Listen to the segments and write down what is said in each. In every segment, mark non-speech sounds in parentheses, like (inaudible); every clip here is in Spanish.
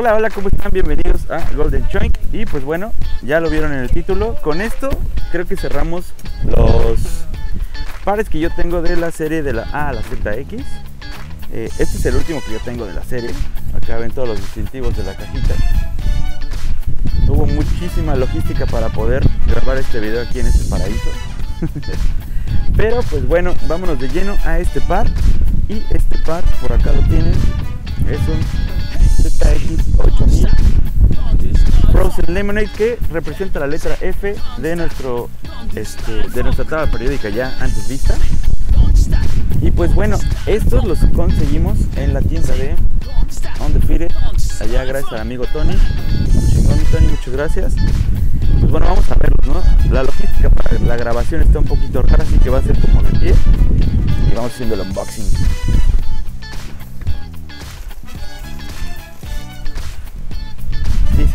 Hola, hola, ¿cómo están? Bienvenidos a Golden Joint. Y pues bueno, ya lo vieron en el título. Con esto creo que cerramos los pares que yo tengo de la serie de la A a la ZX. Eh, este es el último que yo tengo de la serie. Acá ven todos los distintivos de la cajita. Hubo muchísima logística para poder grabar este video aquí en este paraíso. (laughs) Pero pues bueno, vámonos de lleno a este par. Y este par, por acá lo tienen, es un ZX8000 Frozen Lemonade que representa la letra F de nuestro este, de nuestra tabla periódica ya antes vista. Y pues bueno, estos los conseguimos en la tienda de On the Fire, allá gracias al amigo Tony. Chingón Tony, muchas gracias. Pues bueno, vamos a verlos, ¿no? La logística para la grabación está un poquito rara, así que va a ser como de pie. Y vamos haciendo el unboxing.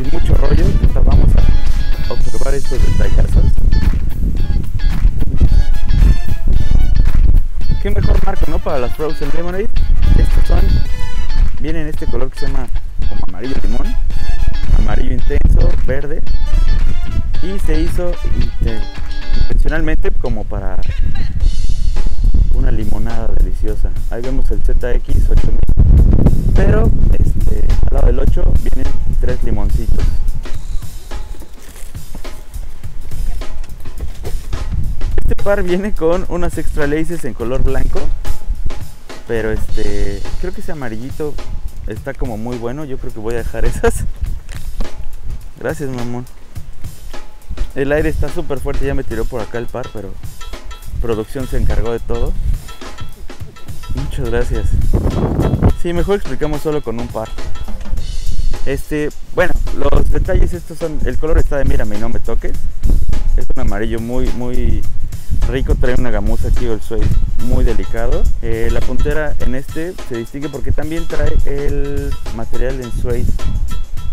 Sin mucho rollo, vamos a observar estos detallazos. Qué mejor marco, ¿no? Para las Frozen Lemonade. Estos son, vienen en este color que se llama como amarillo limón, amarillo intenso, verde. Y se hizo intencionalmente como para una limonada deliciosa. Ahí vemos el ZX8000. Pero este, al lado del 8 vienen limoncitos. Este par viene con unas extra laces en color blanco. Pero este, creo que ese amarillito está como muy bueno. Yo creo que voy a dejar (laughs) esas. Gracias, mamón. El aire está súper fuerte, ya me tiró por acá el par, pero producción se encargó de todo. Muchas gracias. Sí, mejor explicamos solo con un par. Este, bueno, los detalles estos son, el color está de mírame no me toques. Es un amarillo muy, muy rico, trae una gamuza aquí el suede muy delicado. Eh, la puntera en este se distingue porque también trae el material en suede.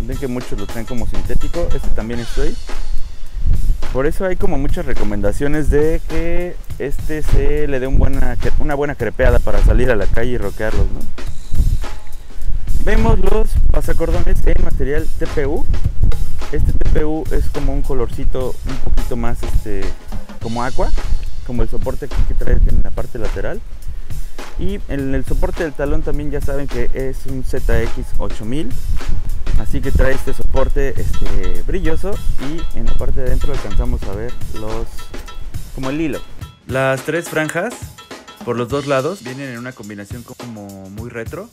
Ven que muchos lo traen como sintético, este también es suede. Por eso hay como muchas recomendaciones de que este se le dé una buena crepeada para salir a la calle y roquearlos, ¿no? Vemos los pasacordones en material TPU. Este TPU es como un colorcito un poquito más este, como agua, como el soporte que trae en la parte lateral. Y en el soporte del talón también ya saben que es un ZX8000 así que trae este soporte este, brilloso y en la parte de adentro alcanzamos a ver los como el hilo las tres franjas por los dos lados vienen en una combinación como muy retro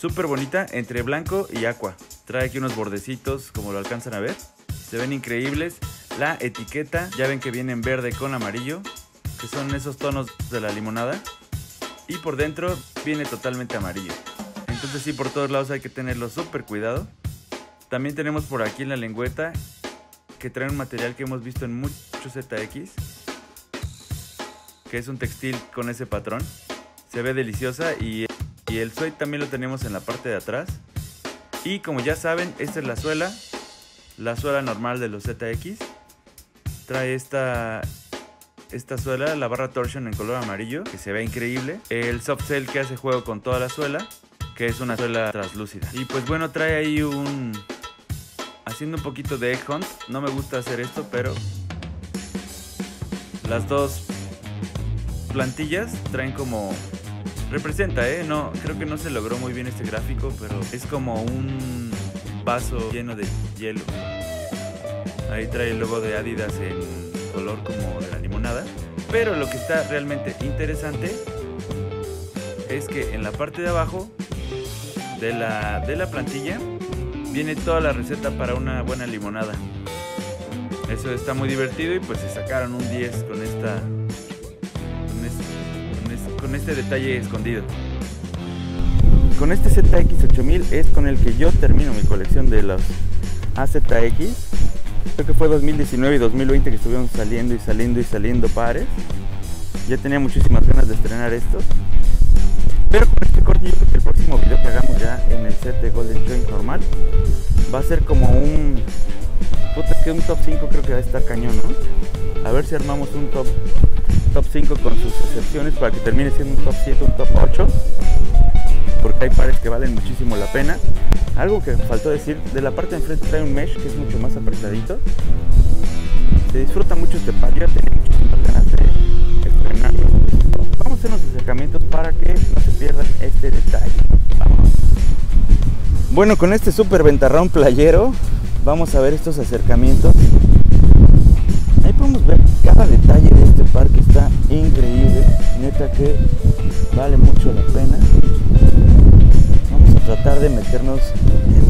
súper bonita entre blanco y aqua trae aquí unos bordecitos como lo alcanzan a ver se ven increíbles la etiqueta ya ven que viene en verde con amarillo que son esos tonos de la limonada y por dentro viene totalmente amarillo entonces sí, por todos lados hay que tenerlo súper cuidado. También tenemos por aquí la lengüeta que trae un material que hemos visto en muchos ZX. Que es un textil con ese patrón. Se ve deliciosa y, y el suede también lo tenemos en la parte de atrás. Y como ya saben, esta es la suela. La suela normal de los ZX. Trae esta, esta suela, la barra torsion en color amarillo, que se ve increíble. El soft cell que hace juego con toda la suela que es una suela translúcida. Y pues bueno, trae ahí un... Haciendo un poquito de egg. No me gusta hacer esto, pero... Las dos plantillas traen como... Representa, ¿eh? No, creo que no se logró muy bien este gráfico, pero es como un vaso lleno de hielo. Ahí trae el logo de Adidas en color como de la limonada. Pero lo que está realmente interesante es que en la parte de abajo de la, de la plantilla viene toda la receta para una buena limonada. Eso está muy divertido y pues se sacaron un 10 con esta con este, detalle escondido. Con este ZX8000 es con el que yo termino mi colección de los AZX. Creo que fue 2019 y 2020 que estuvieron saliendo y saliendo y saliendo pares. Ya tenía muchísimas ganas de estrenar estos. Pero con este corte yo creo que el próximo video que hagamos ya en el set de Golden Joint normal va a ser como un... Puta, que un top 5 creo que va a estar cañón, ¿no? A ver si armamos un top, top 5 con sus excepciones para que termine siendo un top 7, un top 8. Porque hay pares que valen muchísimo la pena. algo que me faltó decir, de la parte de enfrente trae un mesh que es mucho más apretadito. Se disfruta mucho este par, muchísimas ganas de estrenarlo. Vamos a hacer unos acercamientos para que no se pierdan este detalle. Bueno, con este super ventarrón playero, vamos a ver estos acercamientos. Ahí podemos ver cada detalle de este par que está increíble. Neta que vale mucho la pena. Tratar de meternos en el,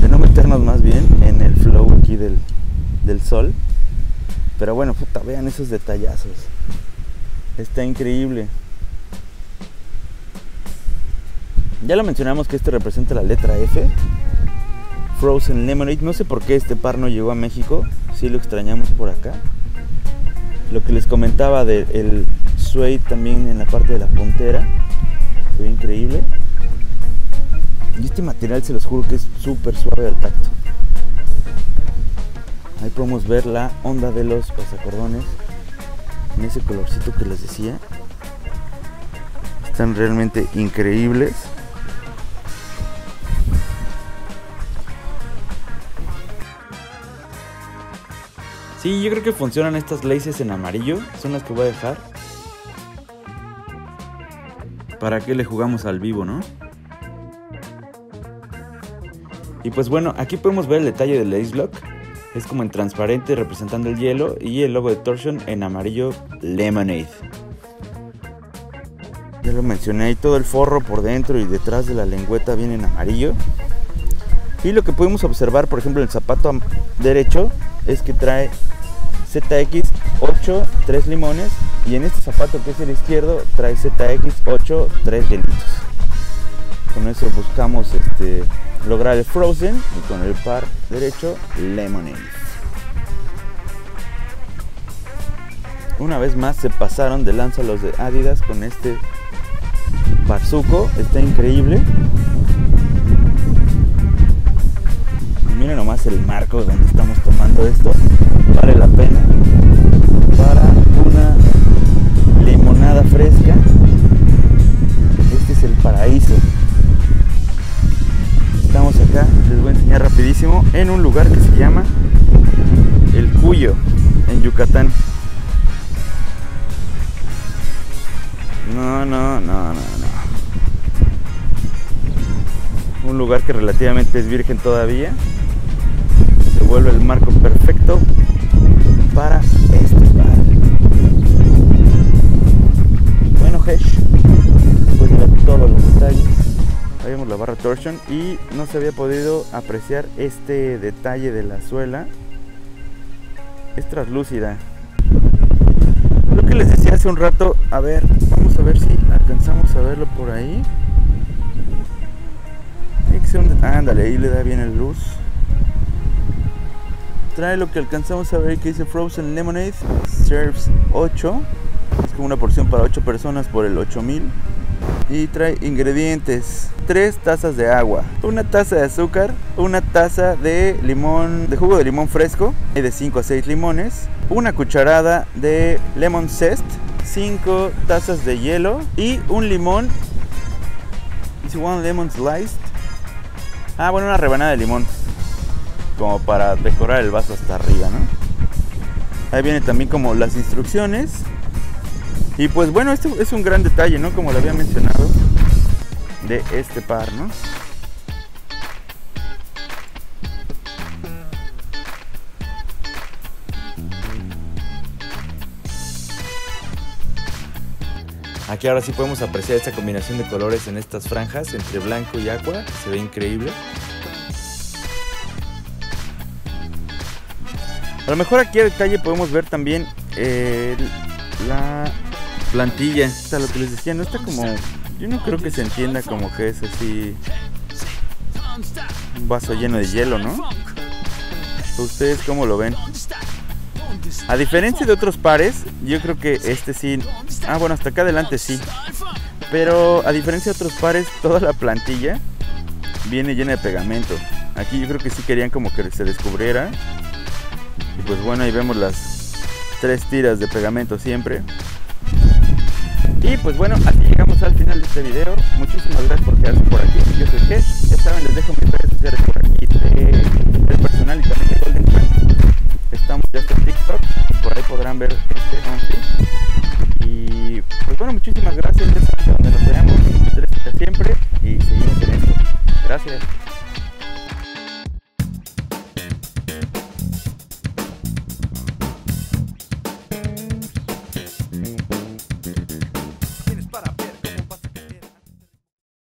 de no meternos más bien en el flow aquí del, del sol. Pero bueno puta vean esos detallazos. Está increíble. Ya lo mencionamos que este representa la letra F. Frozen Lemonade. No sé por qué este par no llegó a México. Si lo extrañamos por acá lo que les comentaba del suede también en la parte de la puntera ve increíble. Y este material se los juro que es súper suave al tacto. Ahí podemos ver la onda de los pasacordones en ese colorcito que les decía. Están realmente increíbles. Sí, yo creo que funcionan estas laces en amarillo. Son las que voy a dejar. ¿Para qué le jugamos al vivo, no? Y pues bueno, aquí podemos ver el detalle del Lace Block. Es como en transparente representando el hielo y el logo de Torsion en amarillo Lemonade. Ya lo mencioné todo el forro por dentro y detrás de la lengüeta viene en amarillo. Y lo que podemos observar, por ejemplo, en el zapato derecho es que trae ZX8, 3 limones y en este zapato que es el izquierdo trae ZX8, 3 hielitos. Con eso buscamos este, lograr el Frozen y con el par derecho Lemonade. Una vez más se pasaron de lanza los de Adidas con este Parzuco, está increíble. Nomás el marco donde estamos tomando esto, vale la pena para una limonada fresca. Este es el paraíso. Estamos acá, les voy a enseñar rapidísimo, en un lugar que se llama El Cuyo, en Yucatán. No, no, no, no, no. Un lugar que relativamente es virgen todavía vuelve el marco perfecto para este par. Bueno, Hesh, de todos los detalles, ahí vemos la barra torsion y no se había podido apreciar este detalle de la suela. Es translúcida. Lo que les decía hace un rato, a ver, vamos a ver si alcanzamos a verlo por ahí. Ándale, ahí le da bien el luz trae lo que alcanzamos a ver que dice Frozen Lemonade, serves 8, es como una porción para 8 personas por el 8000 y trae ingredientes 3 tazas de agua una taza de azúcar una taza de limón de jugo de limón fresco de 5 a 6 limones una cucharada de lemon zest 5 tazas de hielo y un limón. One lemon sliced. Ah bueno una rebanada de limón como para decorar el vaso hasta arriba, ¿no? Ahí viene también como las instrucciones. Y pues bueno, esto es un gran detalle, ¿no? Como lo había mencionado de este par, ¿no? Aquí ahora sí podemos apreciar esta combinación de colores en estas franjas entre blanco y agua, se ve increíble. A lo mejor aquí a detalle podemos ver también la plantilla. Está lo que les decía, no está como. Yo no creo que se entienda como que es así. Un vaso lleno de hielo, ¿no? ¿Ustedes cómo lo ven? A diferencia de otros pares, yo creo que este sí. Ah, bueno, hasta acá adelante sí. Pero a diferencia de otros pares, toda la plantilla viene llena de pegamento. Aquí yo creo que sí querían como que se descubriera y pues bueno, ahí vemos las tres tiras de pegamento siempre. Y pues bueno, así llegamos al final de este video. Muchísimas gracias por quedarse por aquí. Yo soy que ya saben, les dejo mis redes sociales por aquí de, personal y también de Golden Point. Estamos ya en TikTok, por ahí podrán ver este outfit. Y pues bueno, muchísimas gracias, ya saben donde nos veamos, siempre y seguimos en. Gracias.